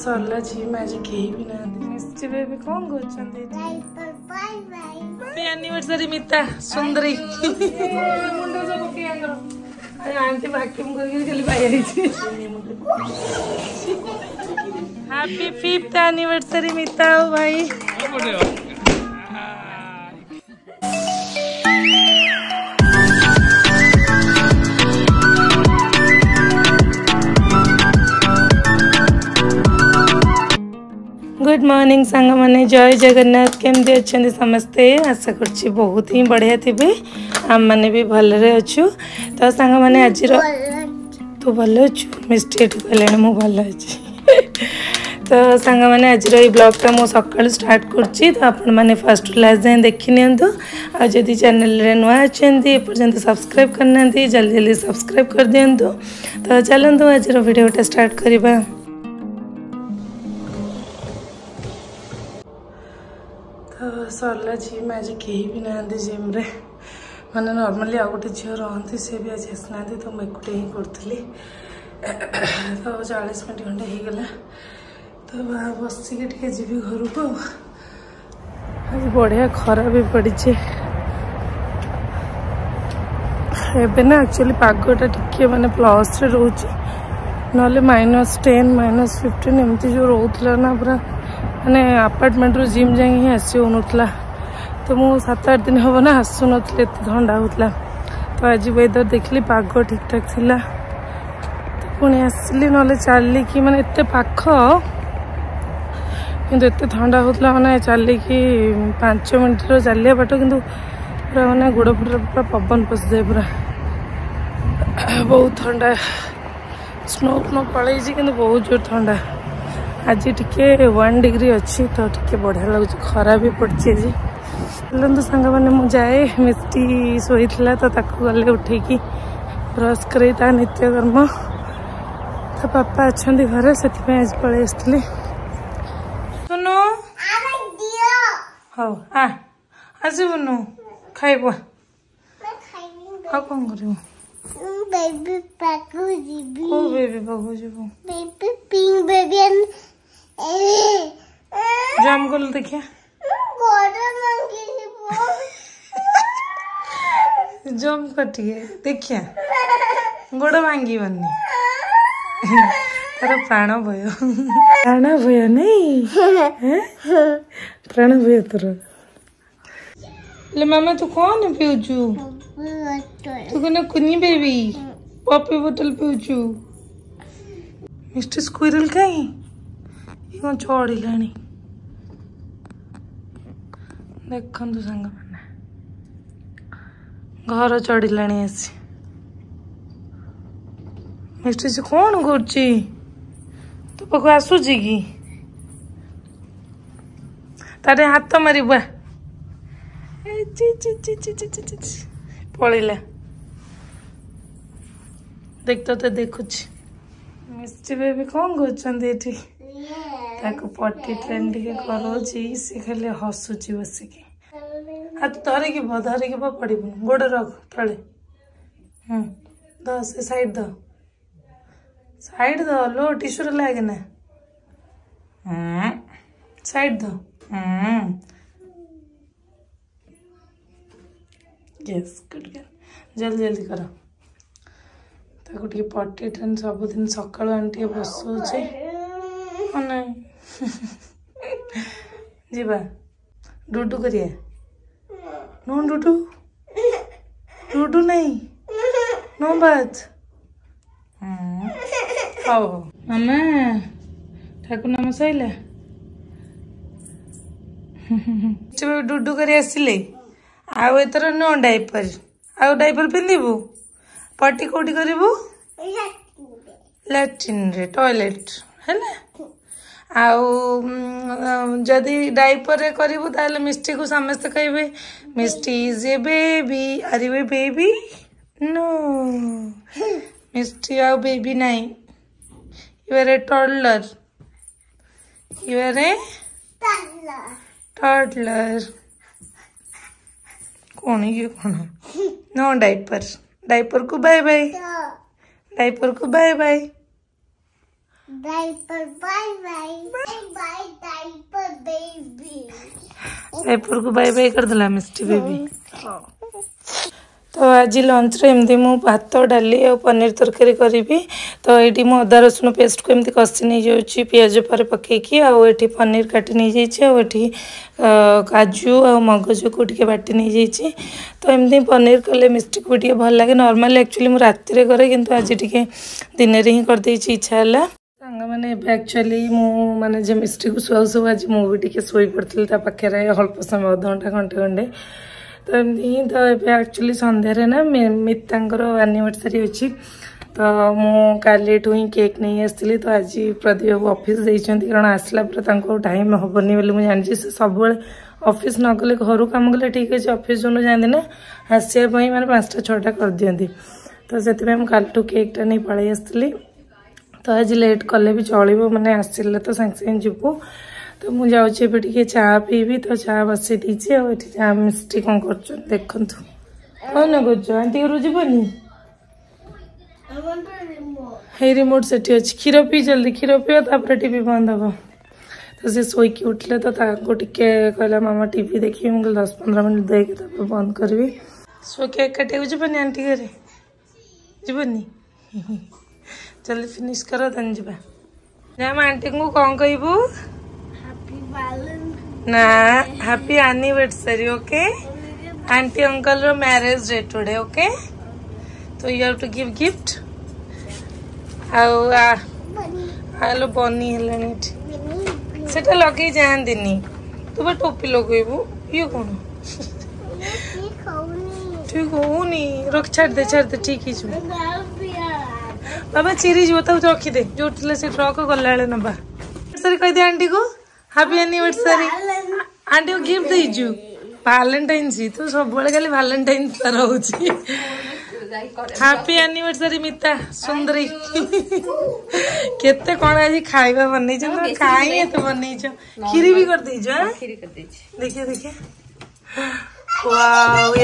ସରିଲା ଝି ମ୍ୟାଜିକ୍ କେହି ବି ନାହାନ୍ତି ମିଶିବେ ଏବେ କ'ଣ କରୁଛନ୍ତି ଆନିଭର୍ସରୀ ମିତା ସୁନ୍ଦରୀ ଆଣ୍ଟି ଭାକ୍ୟୁମ୍ କରିକି ଖାଲି ପାଇଯାଇଛି ହାପି ଫିଫ୍ଥ ଆନିଭର୍ସରୀ ମିତା ଆଉ ଭାଇ मॉर्निंग संग मैंने जय जगन्नाथ केमती अच्छा समस्ते आशा कर बहुत ही बढ़िया थी आम मैंने भी भल तो सांग मैंने आज तू भल अच्छु मिस्टेक कले मुझे भल अच्छे तो सांग मैंने आज ब्लगटा मुझे सका स्टार्ट कर फास्ट लास्ट जाए देखी निदी चेल नुआ अच्छा एपर्तंत सब्सक्राइब करना जल्दी जल्दी सब्सक्राइब कर दिंतु तो चलो आज भिडटा स्टार्ट करवा सरला जी मैं आज कहीं भी ना जिम रे मैंने नर्माली आउ गोटे झील रहा सी भी आज आसना तो मुझे ही करी तो चालीस मिनट घंटे होगा तो बस जी घर को आज बढ़िया खरा भी पड़चे एवं ना एक्चुअली पगटा टी मैं प्लस रोचे ना माइनस टेन माइनस फिफ्टन एमती जो रोला ना पूरा ମାନେ ଆପାର୍ଟମେଣ୍ଟରୁ ଜିମ୍ ଯାଇ ହିଁ ଆସି ହେଉନଥିଲା ତ ମୁଁ ସାତ ଆଠ ଦିନ ହେବ ନା ଆସୁନଥିଲି ଏତେ ଥଣ୍ଡା ହେଉଥିଲା ତ ଆଜି ୱେଦର ଦେଖିଲି ପାଗ ଠିକ୍ଠାକ୍ ଥିଲା ପୁଣି ଆସିଲି ନହେଲେ ଚାଲିକି ମାନେ ଏତେ ପାଖ କିନ୍ତୁ ଏତେ ଥଣ୍ଡା ହେଉଥିଲା ମାନେ ଚାଲିକି ପାଞ୍ଚ ମିନିଟର ଚାଲିବା ବାଟ କିନ୍ତୁ ପୁରା ମାନେ ଗୋଡ଼ ଫୁଟରେ ପୁରା ପବନ ପଶିଯାଏ ପୁରା ବହୁତ ଥଣ୍ଡା ସ୍ନୋ ଫ୍ନୋ ପଳେଇଛି କିନ୍ତୁ ବହୁତ ଜୋର ଥଣ୍ଡା आज टी वन डिग्री अच्छी तो टी बढ़िया लगुच खरा भी पड़ी आज चलतु सांग मैंने जाए मिस्टी शोला तो गले उठेक ब्रश करे नित्यकर्म तपा तो पापा अच्छा घर से आज पल आसती सुनु हाउ आसबुनु खाइब आ कौन कर baby boo. Oh, baby boo. Oh, baby pink baby and. जम eh. कटिए देखिए गोड़ भांगी बननी तार प्राण भय प्राण भय नहीं प्राण भय तोर ले मामा तू कौन पीउचू कुनी बेबी पॉपी बोतल पीचु मिस्टर स्क्विरल कहीं कौन तो संग सांग घर लानी ऐसी मिस्टर से कौन कर तो पाक आसू तारे हाथ ची पड़े देख तो देखु मिस्ट्री बेबी कौन करी पटी ट्रेन टे कर खाली हसुच बसिक धरिक धरिक पड़ब गोड़ रख तले दाइड द साइड द लो टीस्यूर लगे ना हम्म, साइड द गॅस कट ଜଲ୍ଦି ଜଲ୍ଦି କର ତାକୁ ଟିକେ ପଟି ସବୁଦିନ ସକାଳୁ ଆଣି ଟିକେ ବସଉଛି ନାଇଁ ଯିବା ଡୁଡୁ କରିବା ନୁଁ ଡୁଡୁ ଡୁଡୁ ନାଇଁ ନୁଁ ବାଜ ହଉ ଆମେ ଠାକୁର ନାମ ସରିଲା ଡୁଡୁ କରି ଆସିଲେ आर नू डाइपर आउ डाइपर पिंधु पटी कौट कर लैट्रिन टयलेट है डाइपर कर मिस्टी को समस्त कहे Misty is a baby are a baby no Misty आउ बेबी ना युआर ए टर्डलर युआर ए टर्डलर कौन है ये नो डाइपर डाइपर को बाय बाय डाइपर को bye bye diaper bye bye bye diaper baby diaper को बाय बाय कर दिला मिस्टी बेबी ତ ଆଜି ଲଞ୍ଚରେ ଏମିତି ମୁଁ ଭାତ ଡାଲି ଆଉ ପନିର ତରକାରୀ କରିବି ତ ଏଇଠି ମୁଁ ଅଦା ରସୁଣ ପେଷ୍ଟକୁ ଏମିତି କଷି ନେଇଯାଉଛି ପିଆଜ ପରେ ପକାଇକି ଆଉ ଏଠି ପନିର କାଟି ନେଇଯାଇଛି ଆଉ ଏଠି କାଜୁ ଆଉ ମଗଜକୁ ଟିକେ ବାଟି ନେଇଯାଇଛି ତ ଏମିତି ପନିର କଲେ ମିଷ୍ଟିକୁ ବି ଟିକେ ଭଲ ଲାଗେ ନର୍ମାଲି ଆକ୍ଚୁଆଲି ମୁଁ ରାତିରେ କରେ କିନ୍ତୁ ଆଜି ଟିକେ ଦିନରେ ହିଁ କରିଦେଇଛି ଇଚ୍ଛା ହେଲା ସାଙ୍ଗମାନେ ଏବେ ଆକ୍ଚୁଆଲି ମୁଁ ମାନେ ଯେ ମିଷ୍ଟିକୁ ଶୁଆଉ ଶୁଆଉ ଆଜି ମୁଁ ବି ଟିକେ ଶୋଇପଡ଼ିଥିଲି ତା ପାଖରେ ଅଳ୍ପ ସମୟ ଅଧଘଣ୍ଟା ଘଣ୍ଟେ ଘଣ୍ଟେ तो एमती तो ये आकचुअली सन्धार ना मिता आनिभर्सरी अच्छी तो मुझे ही केक नहीं आसती तो आज प्रदीप बाबू अफिस् कारण आसला पर टाइम हेनी मुझे जानी से सब अफिस् नगले घर कम कले ठीक अच्छे अफिस् जो जाती ना आसापी मैंने पाँचटा छटा कर दिखती तो से कालू केकटा नहीं पलि तो आज लेट कले भी चलो मैंने आस तो सांगे सांगे जीवु तो मुझे एटी के चा पीबी तो चा बस चा मिस्ट्री कौन कर देखु कौन कर आंटी घर जीवन ये रिमोट से क्षीर पी जल्दी क्षीर पीपर टी बंद हम तो सी शोक उठले तो टे कहला मामा टी देखिए मुझे दस पंद्रह मिनट देखे बंद करी शोके एकाटे जीवन आंटी घर जीवन जल्दी फिनिश कर दे जा आंटी को कौन कहबू ना happy anniversary okay aunty uncle रो मैरिज डे टुडे ओके तो you have to give gift आउ आ हेलो बनी हेलेनी सेटा लगे जान दिनी तू बा टोपी लगेबू ये कोन ठीक होनी रख छाड़ दे छाड़ दे ठीक ही छु बाबा चिरी जो तो रखी दे जो उठले से ट्रक गल्ला ले नबा सर कह दे आंटी को ହାପି ଆନିଭର୍ସରୀ ଆଣ୍ଟି ଗିଫ୍ଟ ଦେଇଛୁ ଭାଲେଣ୍ଟାଇନ୍ସ ତୁ ସବୁବେଳେ ଖାଲି ଭାଲେଣ୍ଟାଇନ୍ସ ତାର ହଉଛି ହାପି ଆନିଭର୍ସରୀ ମିତା ସୁନ୍ଦରୀ କେତେ କଣ ଆଜି ଖାଇବା ବନେଇଛ କାହିଁ ଏତେ ବନେଇଛ କ୍ଷୀରି ବି କରିଦେଇଛ ଦେଖିଆ ଦେଖିଆ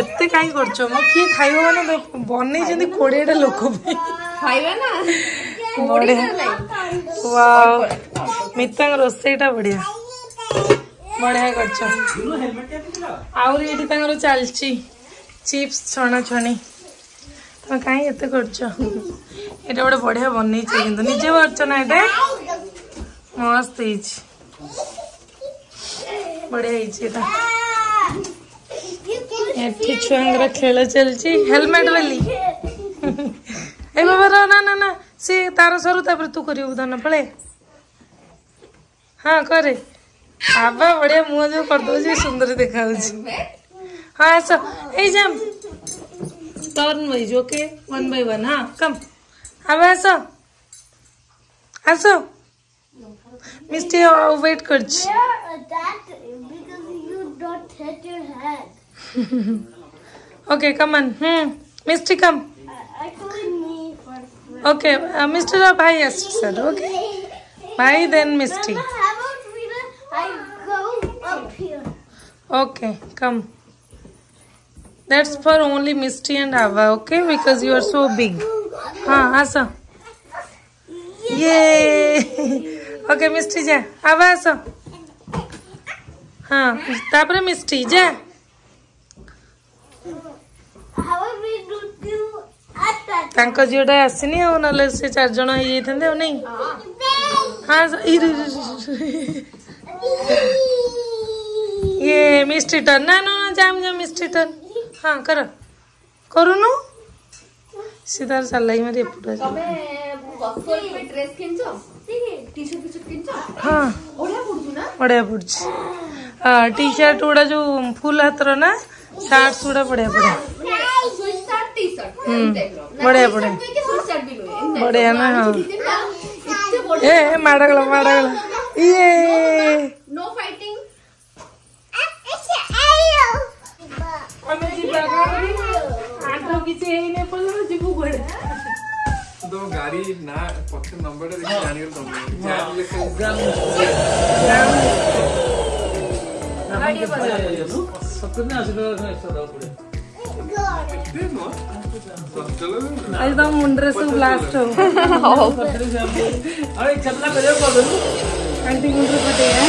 ଏତେ କାହିଁ କରୁଛ ମ କିଏ ଖାଇବ ମାନେ ବନେଇଛନ୍ତି କୋଡ଼ିଏଟା ଲୋକ ପାଇଁ ଖାଇବା ନା ବଢିଆ ୱାଓ ମିତାଙ୍କ ରୋଷେଇଟା ବଢିଆ ବଢିଆ କରିଛ ଆହୁରି ଏଠି ତାଙ୍କର ଚାଲିଛି ଚିପ୍ସ ଛଣା ଛଣି ତମେ କାହିଁ ଏତେ କରୁଛ ଏଇଟା ଗୋଟେ ବଢିଆ ବନେଇଛି କିନ୍ତୁ ନିଜେ କରୁଛ ନା ଏଇଟା ମସ୍ତ ହେଇଛି ବଢିଆ ହେଇଛି ଏଇଟା ଏଠି ଛୁଆଙ୍କର ଖେଳ ଚାଲିଛି ହେଲମେଟ୍ ବୋଲି ଏ ବାବା ନା ନା ନା से तार सर तु कर पड़े हाँ करे आबा बढ़िया मुह जो कर सुंदर देखा हाँ sir a turn wise okay one by one हाँ कम आबा आस आस मिस्टी वेट कर okay come hmm Misti come Okay, uh, Mr. Abhay yes, sir. Okay. Bye then, Misty. I go up here? Okay, come. That's for only Misty and Ava, okay? Because you are so big. हाँ आसो Yay! Okay, Misty, जा Ava, आसो हाँ Tapra, Misty, जा ତାଙ୍କ ଝିଅଟା ଆସିନି ଆଉ ନହେଲେ ସେ ଚାରିଜଣ ହେଇଯାଇଥାନ୍ତେ ଆଉ ନାଇଁ ଇଏ ମିଷ୍ଟ୍ରି ଟର୍ନ ନା ନା ଯାମ୍ ଯାମ୍ ମିଷ୍ଟ୍ରି ଟର୍ନ ହଁ କର କରୁନୁ ସେ ତାର ସାଲାଇ ମାରି ଏପଟେ ହଁ ବଢ଼ିଆ ପଡ଼ୁଛି ଟି ସାର୍ଟ ଗୁଡ଼ା ଯେଉଁ ଫୁଲ୍ ହାତର ନା ସାର୍ଟ ଗୁଡ଼ା ବଢ଼ିଆ ପଡ଼େ बढ़िया बढ़िया बढ़िया ना हाँ ए मारा गला मारा गला ये नो फाइटिंग ଆମେ ଯିବା ଆଣ୍ଠ କିଛି ହେଇନି ପର୍ଯ୍ୟନ୍ତ ଯିବୁ କୁଆଡେ ତମ ଗାଡି ନା ପଛ ନମ୍ବରଟା ଦେଖି ଜାଣିଗଲି ତମେ ସତରେ ଆସିଲେ ଏକ୍ସଟ୍ରା ଦେବାକୁ ପଡିବ एकदम मुंडरे से ब्लास्ट अरे चलना मेरे आंटी मुंडरे पटे हैं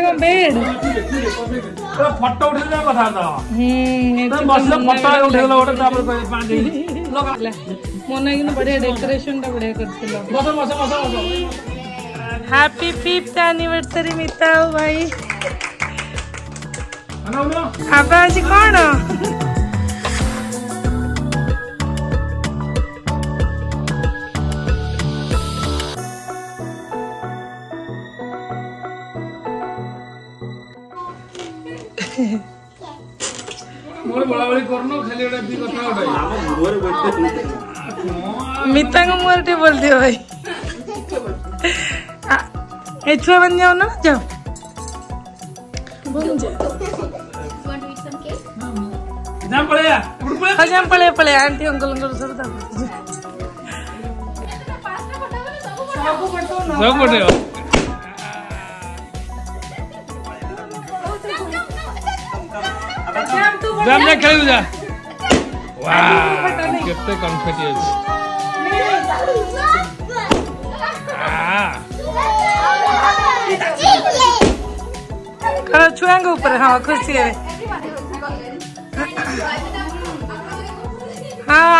गउन बे फोटो उठेर जा कथा त ह म बस फोटो उठेर ऑर्डर टापर पाजे मनै किन बढिया डेकोरेशन त बढिया गर्छ ल मसा मसा मसा ह्यापी 5th एनिवर्सरी मिताउ भाई हनौ न ମିତାଙ୍କ ମୁହଁରେ ଟିକେ ବୋଲିଦିଅ ଭାଇ ଏ ଛୁଆମାନେ ଯାଉ ନା ଯାଉ ପଳେଇବା ପଳେଇବା ଆଣ୍ଟି ଅଙ୍କଲଙ୍କର ସବୁ ସବୁ ପଠେଇବ जा जा खेल जा वाह कितने कॉन्फिडेंस छुएं के ऊपर हाँ खुशी है हाँ